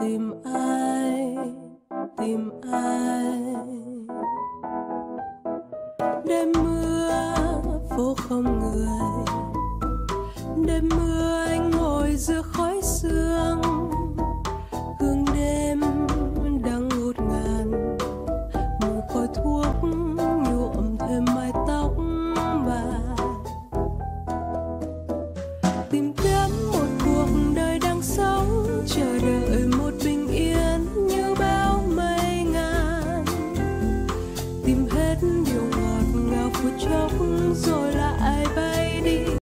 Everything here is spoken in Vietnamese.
tìm ai tìm ai? Đêm mưa phố không người. Đêm mưa anh ngồi giữa khói sương. Hương đêm đang ngút ngàn. Mùi khói thuốc nhuộm thêm mái tóc bà tìm kiếm Điều ngọt.